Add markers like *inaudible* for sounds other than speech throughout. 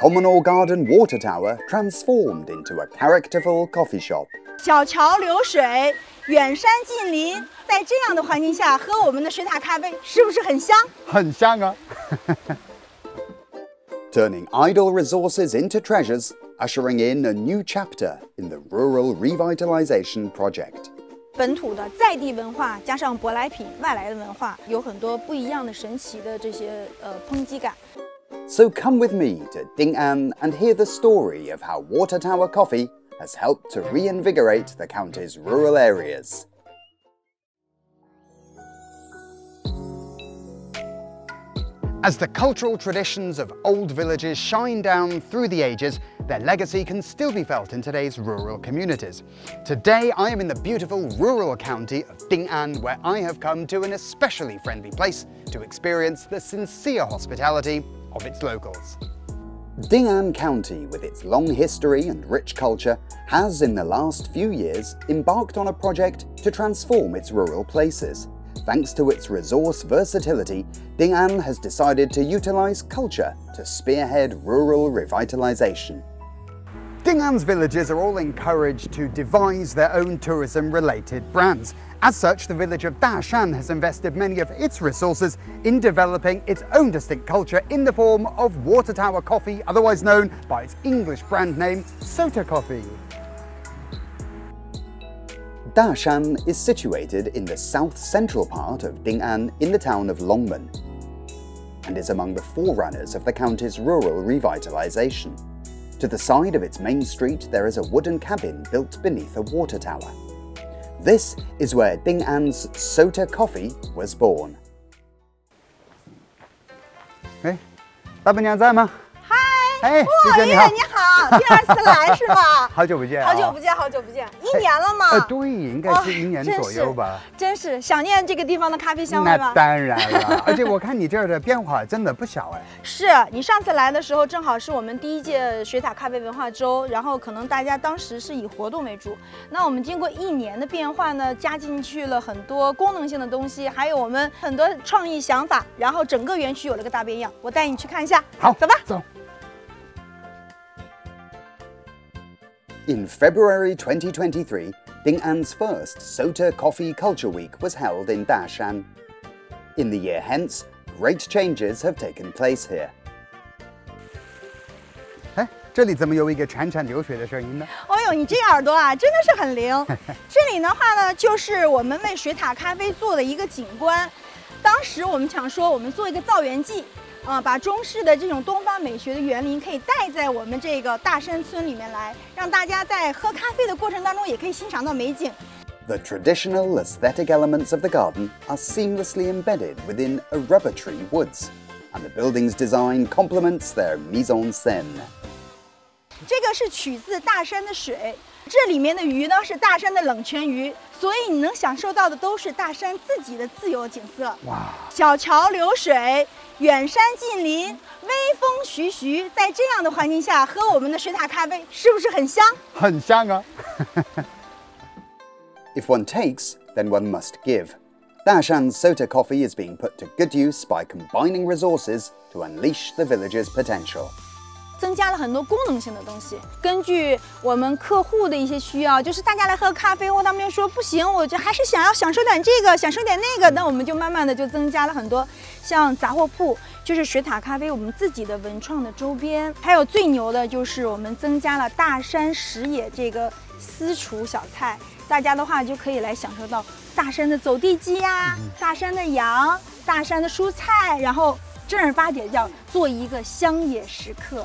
communal garden water tower transformed into a characterful coffee shop. 小桥流水，远山近邻，在这样的环境下喝我们的水塔咖啡，是不是很香？很香啊。 Turning idle *laughs* resources into treasures, ushering in a new chapter in the rural revitalization project. 本土的在地文化加上舶来品外来的文化，有很多不一样的神奇的这些呃抨击感。 So come with me to Ding'an and hear the story of how Water Tower Coffee has helped to reinvigorate the county's rural areas. As the cultural traditions of old villages shine down through the ages, their legacy can still be felt in today's rural communities. Today, I am in the beautiful rural county of Ding'an, where I have come to an especially friendly place to experience the sincere hospitality of its locals. Ding'an County, with its long history and rich culture, has in the last few years embarked on a project to transform its rural places. Thanks to its resource versatility, Ding'an has decided to utilize culture to spearhead rural revitalization. Ding'an's villagers are all encouraged to devise their own tourism-related brands. As such, the village of Dashan has invested many of its resources in developing its own distinct culture in the form of Water Tower Coffee, otherwise known by its English brand name, Sota Coffee. Dashan is situated in the south central part of Ding'an in the town of Longmen and is among the forerunners of the county's rural revitalization. To the side of its main street, there is a wooden cabin built beneath a water tower. This is where Ding'an's Sota Coffee was born. 哎，大伴娘在吗？嗨，哎哇丽姐你好叶你好， 第二次来是吧？*laughs* 好久不见、啊，好久不见，好久不见，一年了吗？呃，对，应该是一年左右吧。真是想念这个地方的咖啡香味那吧？当然了，*laughs* 而且我看你这儿的变化真的不小哎。是你上次来的时候，正好是我们第一届水塔咖啡文化周，然后可能大家当时是以活动为主。那我们经过一年的变化呢，加进去了很多功能性的东西，还有我们很多创意想法，然后整个园区有了个大变样。我带你去看一下。好，走吧。走。In February 2023, Ding'an's first Sota Coffee Culture Week was held in Dashan. In the year hence, great changes have taken place here. 哎，这里怎么有一个潺潺流水的声音呢？哦呦，你这耳朵啊，真的是很灵。这里的话呢，就是我们为水塔咖啡做的一个景观。当时我们想说，我们做一个造园记， *laughs* *laughs* 啊，把中式的这种东方美学的园林可以带在我们这个大山村里面来，让大家在喝咖啡的过程当中也可以欣赏到美景。The traditional aesthetic elements of the garden are seamlessly embedded within a rubber tree woods, and the building's design complements their mise en scène. 这个是取自大山的水，这里面的鱼呢是大山的冷泉鱼，所以你能享受到的都是大山自己的自由景色。哇，小桥流水，远山近林，微风徐徐，在这样的环境下喝我们的水塔咖啡，是不是很香？很香啊！If one takes, then one must give. Dashan's Sota coffee is being put to good use by combining resources to unleash the village's potential. 增加了很多功能性的东西。根据我们客户的一些需要，就是大家来喝咖啡，或他们说不行，我就还是想要享受点这个，享受点那个，那我们就慢慢的就增加了很多，像杂货铺，就是水塔咖啡我们自己的文创的周边，还有最牛的就是我们增加了大山石野这个私厨小菜，大家的话就可以来享受到大山的走地鸡呀、大山的羊、大山的蔬菜，然后正儿八经叫做一个乡野食客。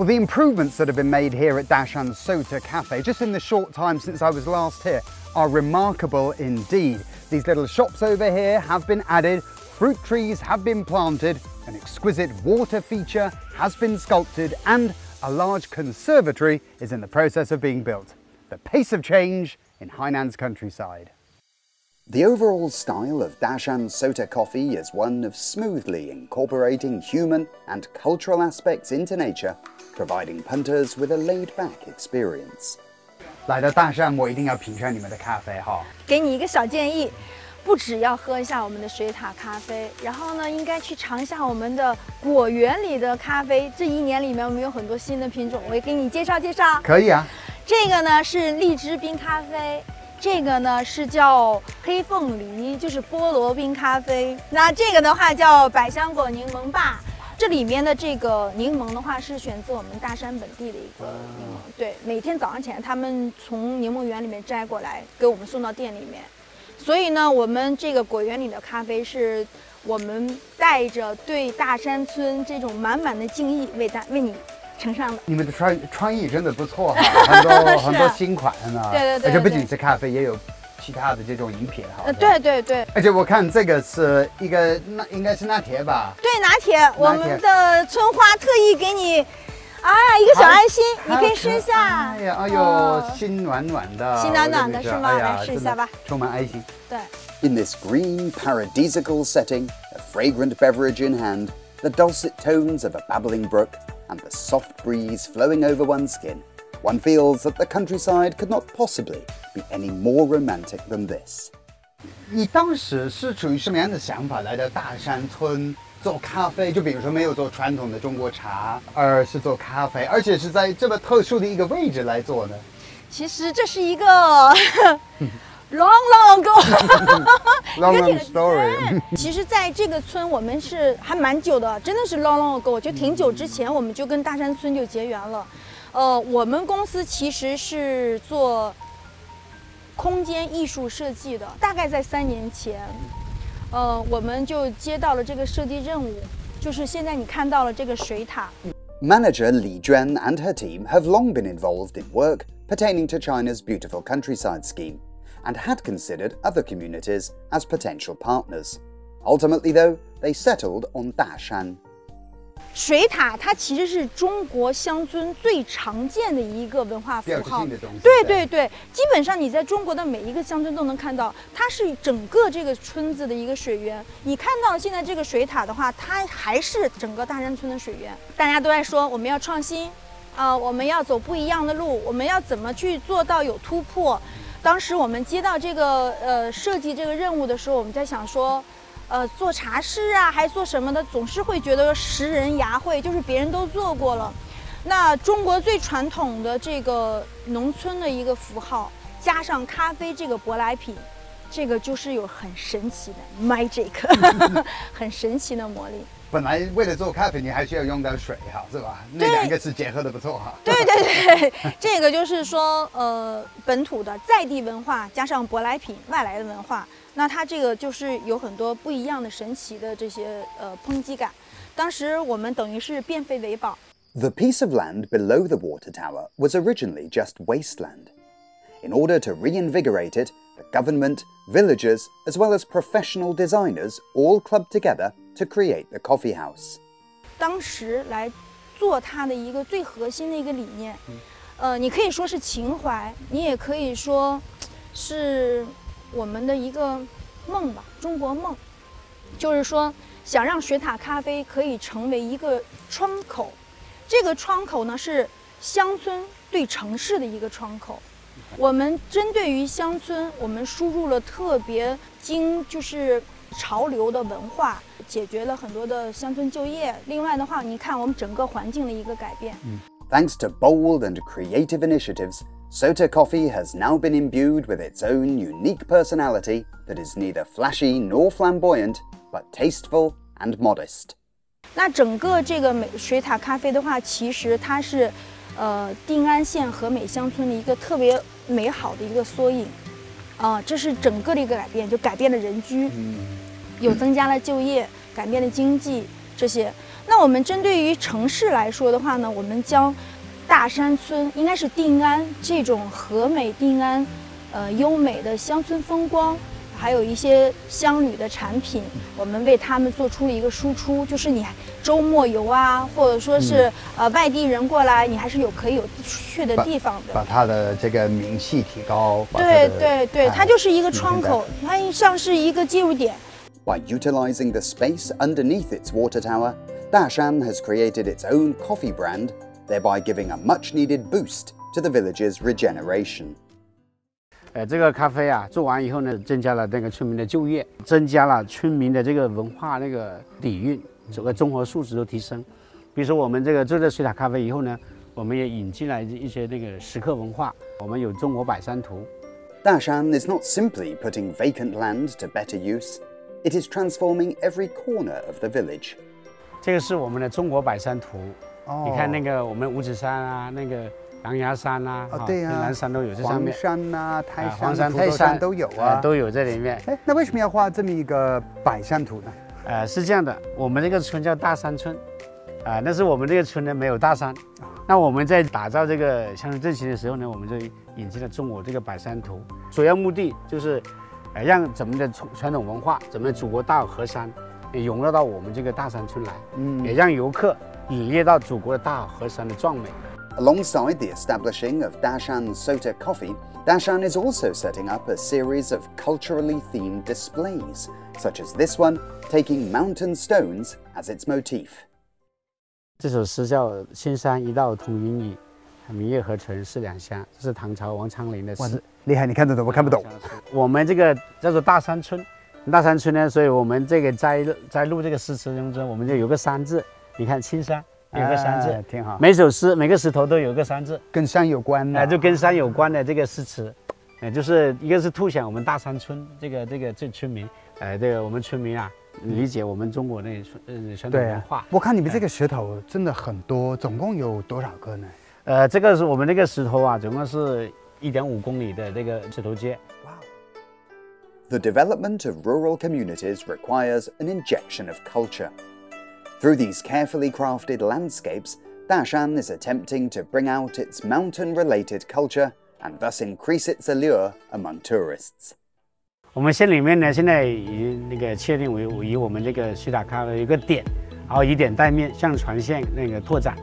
Well, the improvements that have been made here at Dashan Sota Cafe, just in the short time since I was last here, are remarkable indeed. These little shops over here have been added, fruit trees have been planted, an exquisite water feature has been sculpted, and a large conservatory is in the process of being built. The pace of change in Hainan's countryside. The overall style of Dashan Sota coffee is one of smoothly incorporating human and cultural aspects into nature, providing punters with a laid back experience. 来到大山，我一定要品尝你们的咖啡哈。给你一个小建议， 不只要喝一下我们的水塔咖啡，然后呢，应该去尝一下我们的果园里的咖啡。这一年里面，我们有很多新的品种，我也给你介绍介绍。可以啊。这个呢是荔枝冰咖啡， 这个呢是叫黑凤梨，就是菠萝冰咖啡。那这个的话叫百香果柠檬霸。这里面的这个柠檬的话是选自我们大山本地的一个柠檬，对，每天早上起来他们从柠檬园里面摘过来，给我们送到店里面。所以呢，我们这个果园里的咖啡是我们带着对大山村这种满满的敬意为大为你呈上的。你们的创创意真的不错哈，*laughs* 很多很多新款呢。对对对，而且不仅是咖啡，也有。其他的这种饮品哈，呃，对对对，而且我看这个是一个那应该是拿铁吧？对，拿铁，我们的村花特意给你，啊，一个小爱心，你可以试一下。哎呀，哎呦，心暖暖的，心暖暖的是吗？来试一下吧，充满爱心。对。In this green paradisical setting, a fragrant beverage in hand, the dulcet tones of a babbling brook, and the soft breeze flowing over one's skin. One feels that the countryside could not possibly be any more romantic than this. 你当时是处于什么样的想法来到大山村做咖啡？就比如说没有做传统的中国茶，而是做咖啡，而且是在这么特殊的一个位置来做呢？其实这是一个 long long ago，long *laughs* story。其实在这个村我们是还蛮久的，真的是 long long *laughs* ago，就挺久之前我们就跟大山村就结缘了。呃，我们公司其实是做空间艺术设计的。大概在三年前，呃，我们就接到了这个设计任务，就是现在你看到了这个水塔。Manager Li Juan and her team have long been involved in work pertaining to China's beautiful countryside scheme and had considered other communities as potential partners. Ultimately, though, they settled on Dashan. 水塔它其实是中国乡村最常见的一个文化符号，对对对，基本上你在中国的每一个乡村都能看到，它是整个这个村子的一个水源。你看到现在这个水塔的话，它还是整个大山村的水源。大家都在说我们要创新，啊，我们要走不一样的路，我们要怎么去做到有突破？ 当时我们接到这个呃设计这个任务的时候，我们在想说。呃，做茶室啊，还做什么的，总是会觉得拾人牙慧，就是别人都做过了。那中国最传统的这个农村的一个符号，加上咖啡这个舶来品，这个就是有很神奇的 magic，*laughs* 很神奇的魔力。本来为了做咖啡，你还需要用到水哈，是吧？那两个是结合的不错哈。对 *laughs* 对对，这个就是说，呃，本土的在地文化加上舶来品外来的文化。那它这个就是有很多不一样的神奇的这些呃抨击感。当时我们等于是变废为宝。The piece of land below the water tower was originally just wasteland. In order to reinvigorate it, the government, villagers, as well as professional designers all clubbed together to create the coffee house. 当时来做它的一个最核心的一个理念，呃，你可以说是情怀，你也可以说是。我们的一个梦吧，中国梦，就是说想让水塔咖啡可以成为一个窗口。这个窗口呢是乡村对城市的一个窗口。 我们针对于乡村，我们输入了特别精，就是潮流的文化，解决了很多的乡村就业。另外的话，你看我们整个环境的一个改变。Thanks to bold and creative initiatives. Sota Coffee has now been imbued with its own unique personality that is neither flashy nor flamboyant, but tasteful and modest. 那整个这个美水塔咖啡的话，其实它是，呃，定安县和美乡村的一个特别美好的一个缩影，啊，这是整个的一个改变，就改变了人居，有增加了就业，改变了经济这些。那我们针对于城市来说的话呢，我们将大山村应该是定安这种和美定安，呃优美的乡村风光，还有一些乡旅的产品，我们为他们做出了一个输出，就是你周末游啊，或者说是呃外地人过来，你还是有可以有去的地方的，把它的这个名气提高。对对对，它就是一个窗口，它像是一个进入点。By utilizing the space underneath its water tower, Dashan has created its own coffee brand. thereby giving a much needed boost to the village's regeneration. 呃，这个咖啡啊，做完以后呢，增加了那个村民的就业，增加了村民的这个文化那个底蕴，整个综合素质都提升。比如说我们这个做这水塔咖啡以后呢，我们也引进来一些那个石刻文化，我们有中国百山图。Dashan is not simply putting vacant land to better use, it is transforming every corner of the village. 这个是我们的中国百山图，你看那个我们五指山啊，那个。狼牙山呐，啊对呀，南山都有这上面。黄山呐，泰山、黄山、泰山都有啊，都有在里面。哎，那为什么要画这么一个百山图呢？呃，是这样的，我们这个村叫大山村，啊，但是我们这个村呢没有大山。那我们在打造这个乡村振兴的时候呢，我们就引进了中国这个百山图，主要目的就是，呃，让咱们的传传统文化，咱们祖国大好河山，也融入到我们这个大山村来，嗯，也让游客领略到祖国的大好河山的壮美。Alongside the establishing of Dashan Sota Coffee, Dashan is also setting up a series of culturally themed displays, such as this one, taking mountain stones as its motif. 这首诗叫“青山一道同云雨，明月河沉是两乡”，这是唐朝王昌龄的诗。厉害，你看得懂，我看不懂。我们这个叫做大山村，大山村呢，所以我们这个摘摘录这个诗词当中，我们就有个山字。你看青山。 有个山字挺好，每首诗每个石头都有个山字，跟山有关的，哎，就跟山有关的这个诗词，哎，就是一个是凸显我们大山村这个这个这村民，哎，这个我们村民啊，理解我们中国那呃传统文化。我看你们这个石头真的很多，总共有多少个呢？呃，这个是我们那个石头啊，总共是一点五公里的这个石头街。哇。The development of rural communities requires an injection of culture. Through these carefully crafted landscapes, Dashan is attempting to bring out its mountain-related culture and thus increase its allure among tourists. 我们县里面呢，现在以那个确定为以我们这个水塔咖啡一个点，然后以点带面，向全县那个拓展。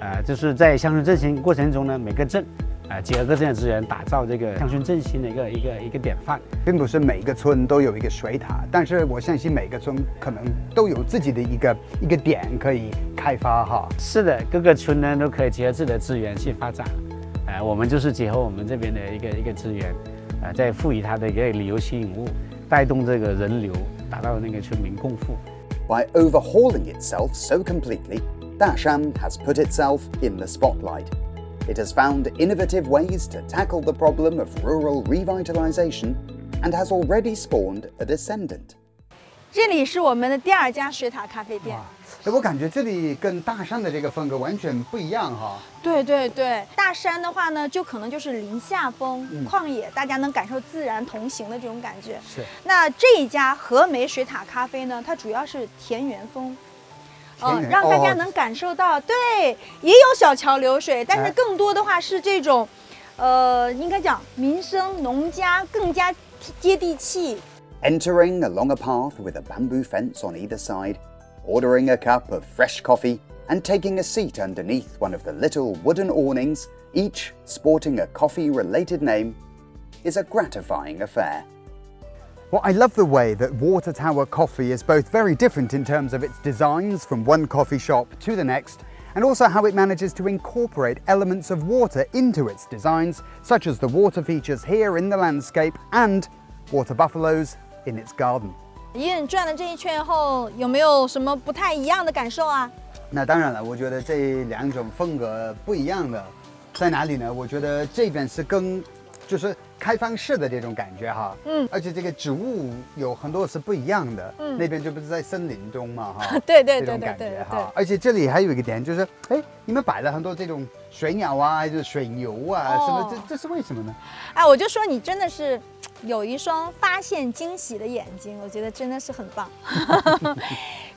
呃，就是在乡村振兴过程中呢，每个镇 啊，结合各镇的资源，打造这个乡村振兴的一个一个一个典范。并不是每个村都有一个水塔，但是我相信每个村可能都有自己的一个一个点可以开发哈。是的，各个村呢都可以结合自己的资源去发展。呃，我们就是结合我们这边的一个一个资源，呃，再赋予它的一个旅游吸引物，带动这个人流，达到那个村民共富。By overhauling itself so completely, Dashan has put itself in the spotlight. It has found innovative ways to tackle the problem of rural revitalization and has already spawned a descendant. 这里是我们的第二家水塔咖啡店。哎，我感觉这里跟大山的这个风格完全不一样哈。对对对，大山的话呢，就可能就是林下风、旷野，大家能感受自然同行的这种感觉。是。那这一家和梅水塔咖啡呢，它主要是田园风。 嗯，让大家能感受到，对，也有小桥流水，但是更多的话是这种，呃，应该讲民生农家更加接地气。Entering along a path with a bamboo fence on either side, ordering a cup of fresh coffee, and taking a seat underneath one of the little wooden awnings, each sporting a coffee related name, is a gratifying affair. Well, I love the way that Water Tower Coffee is both very different in terms of its designs from one coffee shop to the next, and also how it manages to incorporate elements of water into its designs, such as the water features here in the landscape and water buffaloes in its garden. 伊人转了这一圈后，有没有什么不太一样的感受啊？那当然了，我觉得这两种风格不一样的在哪里呢？我觉得这边是更就是 开放式的这种感觉哈，嗯，而且这个植物有很多是不一样的，嗯，那边就不是在森林中嘛哈，*laughs* 对对对对对哈，而且这里还有一个点就是，哎，你们摆了很多这种水鸟啊，就是水牛啊，什么这这是为什么呢？哎，我就说你真的是。*tsk* 有一双发现惊喜的眼睛，我觉得真的是很棒。*laughs*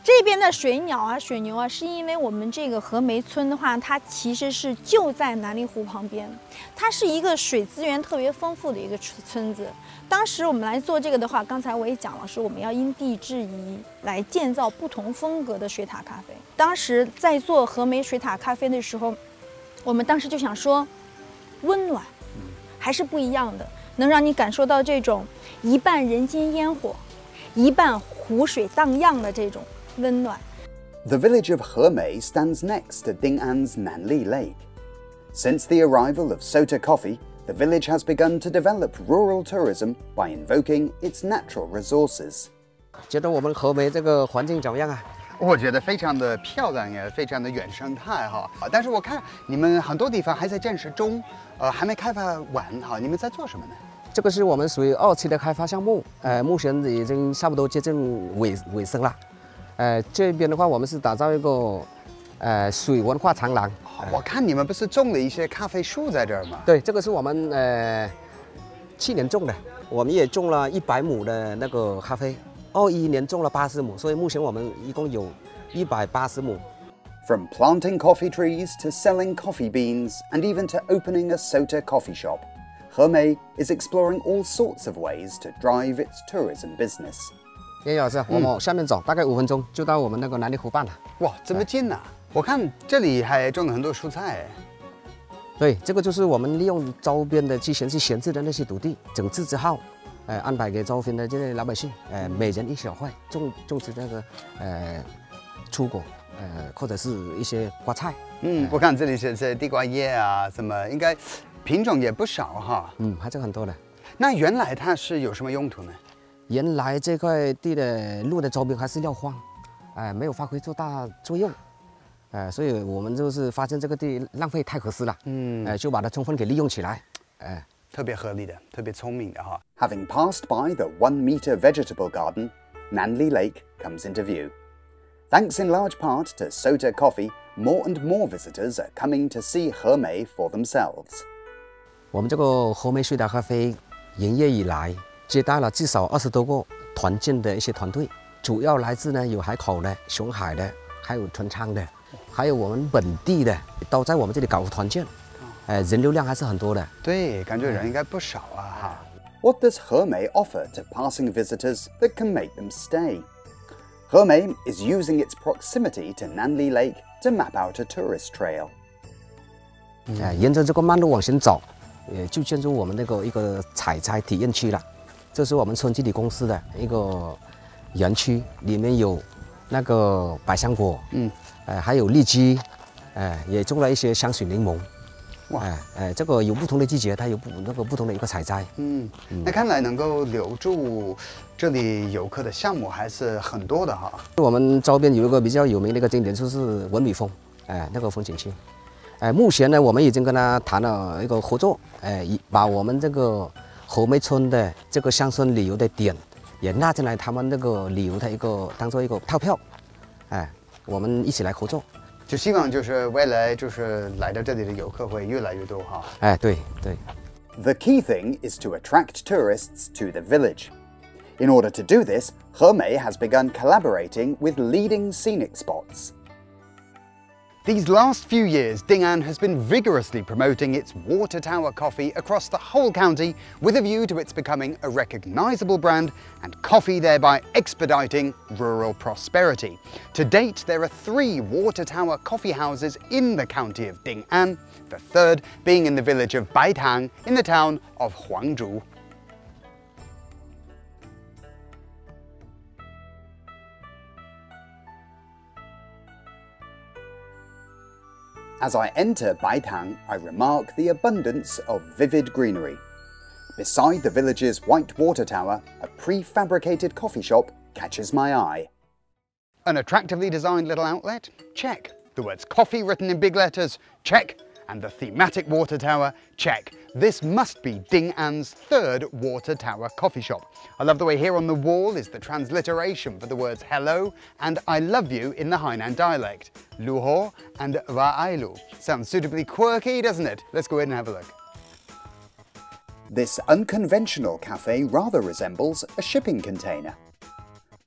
这边的水鸟啊、水牛啊，是因为我们这个河梅村的话，它其实是就在南丽湖旁边，它是一个水资源特别丰富的一个村村子。当时我们来做这个的话，刚才我也讲了，是我们要因地制宜来建造不同风格的水塔咖啡。当时在做河梅水塔咖啡的时候，我们当时就想说，温暖还是不一样的。能让你感受到这种一半人间烟火，一半湖水荡漾的这种温暖。The village of Hemei stands next to Ding'an's Nanli Lake. Since the arrival of Sota coffee, the village has begun to develop rural tourism by invoking its natural resources. 觉得我们河梅这个环境怎么样啊？我觉得非常的漂亮，也非常的原生态哈。啊但是我看你们很多地方还在建设中，呃，还没开发完哈。你们在做什么呢？这个是我们属于二期的开发项目，呃，目前已经差不多接近尾尾声了。 呃，这边的话，我们是打造一个呃水文化长廊。我看你们不是种了一些咖啡树在这儿吗？对，这个是我们呃去年种的，我们也种了一百亩的那个咖啡，二一年种了八十亩，所以目前我们一共有一百八十亩。From planting coffee trees to selling coffee beans and even to opening a Sota coffee shop, Hermé is exploring all sorts of ways to drive its tourism business. 叶老师，我们往下面走，大概五分钟就到我们那个南泥湖畔了。哇，这么近呐、我看这里还种了很多蔬菜哎。对，这个就是我们利用周边的之前是闲置的那些土地，整治之后，呃，安排给周边的这些老百姓，呃，每人一小块种种植那个呃蔬果，呃，或者是一些瓜菜，嗯，我看这里是是地瓜叶啊，什么应该品种也不少哈。嗯，还是很多的。那原来它是有什么用途呢？原来这块地的路的周边还是撂荒，哎、没有发挥多大作用，呃，所以我们就是发现这个地浪费太合适了，嗯哎、就把它充分给利用起来，哎、特别合理的，特别聪明的哈。Having passed by the one metre vegetable garden, Nanli Lake comes into view. Thanks in large part to Sota coffee, more and more visitors are coming to see Hermé for themselves. 我们这个河梅水达咖啡营业以来，接待了至少二十多个团建的一些团队，主要来自呢有海口的、熊海的，还有春昌的，还有我们本地的，都在我们这里搞团建，哎、人流量还是很多的。对，感觉人应该不少啊哈。What does Hermé offer to passing visitors that can make them stay? Hermé is using its proximity to Nanli Lake to map out a tourist trail. 哎，沿着这个慢路往前走，也就进入我们那个一个采摘体验区了。这是我们村集体公司的一个园区，里面有那个百香果，嗯，哎，还有荔枝，哎，也种了一些香水柠檬。哇哎哎，这个有不同的季节，它有不那个不同的一个采摘。嗯，那看来能够留住这里游客的项目还是很多的哈。我们周边有一个比较有名的一个景点，就是文米峰，哎，那个风景区。哎，目前呢，我们已经跟他谈了一个合作，哎，一把我们这个河梅村的这个乡村旅游的点也纳进来，他们那个旅游的一个当做一个套票，哎，我们一起来合作。就希望就是未来就是来到这里的游客会越来越多哈。哎，对对，The key thing is to attract tourists to the village. In order to do this, Hermé has begun collaborating with leading scenic spots. These last few years, Ding'an has been vigorously promoting its Water Tower coffee across the whole county with a view to its becoming a recognisable brand and coffee thereby expediting rural prosperity. To date, there are three Water Tower coffee houses in the county of Ding'an, the third being in the village of Baitang in the town of Huangzhou. As I enter Baitang, I remark the abundance of vivid greenery. Beside the village's white water tower, a prefabricated coffee shop catches my eye. An attractively designed little outlet? Check. The words coffee written in big letters? Check. And the thematic water tower? Check. This must be Ding'an's third water tower coffee shop. I love the way here on the wall is the transliteration for the words hello and I love you in the Hainan dialect. Luho and Ra'ailu. Sounds suitably quirky, doesn't it? Let's go in and have a look. This unconventional cafe rather resembles a shipping container.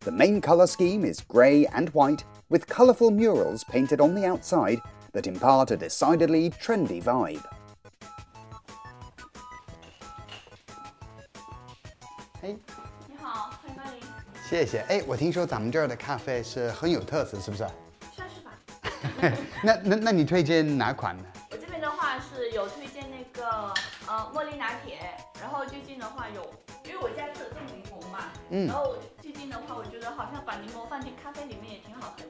The main colour scheme is grey and white, with colourful murals painted on the outside that impart a decidedly trendy vibe. Hey. 你好，欢迎光临，谢谢。哎，我听说咱们这儿的咖啡是很有特色，是不是？算是吧。*laughs* 那那那你推荐哪款呢？我这边的话是有推荐那个呃茉莉拿铁，然后最近的话有，因为我家是有种柠檬嘛，嗯然后最近的话我觉得好像把柠檬放进咖啡里面也挺好喝的。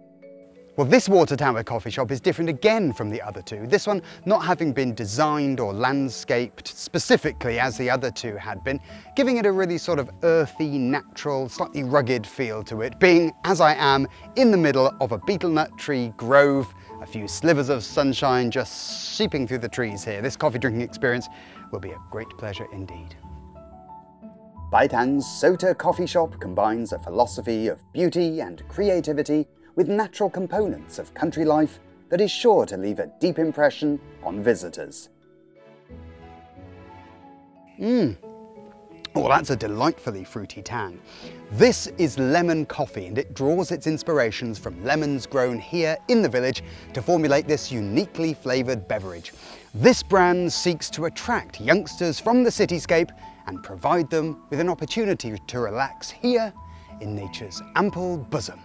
Well, this water tower coffee shop is different again from the other two, this one not having been designed or landscaped specifically as the other two had been, giving it a really sort of earthy, natural, slightly rugged feel to it, being, as I am, in the middle of a betel nut tree grove, a few slivers of sunshine just seeping through the trees here. This coffee drinking experience will be a great pleasure indeed. Baitang's Sota Coffee Shop combines a philosophy of beauty and creativity with natural components of country life that is sure to leave a deep impression on visitors. Mmm. Oh, that's a delightfully fruity tang. This is lemon coffee and it draws its inspirations from lemons grown here in the village to formulate this uniquely flavoured beverage. This brand seeks to attract youngsters from the cityscape and provide them with an opportunity to relax here in nature's ample bosom.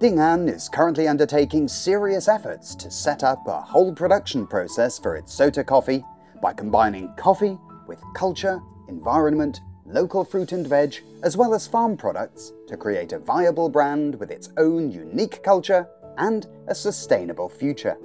Ding'an is currently undertaking serious efforts to set up a whole production process for its sota coffee by combining coffee with culture, environment, local fruit and veg, as well as farm products to create a viable brand with its own unique culture and a sustainable future.